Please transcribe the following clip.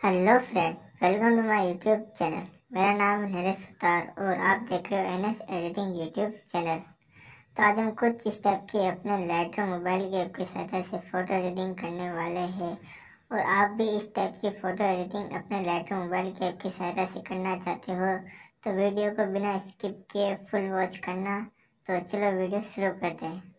Hello friend welcome to my YouTube channel मेरा नाम नरेश सुतार और आप देख रहे हो N S editing YouTube channel तो आज हम कुछ स्टेप की अपने लाइटर मोबाइल के ऐप की सहायता से फ़ोटो एडिटिंग करने वाले हैं और आप भी इस टाइप की फ़ोटो एडिटिंग अपने लाइटर मोबाइल के ऐप की सहायता से करना चाहते हो तो वीडियो को बिना स्किप किए फुल वॉच करना। तो चलो वीडियो शुरू करते हैं।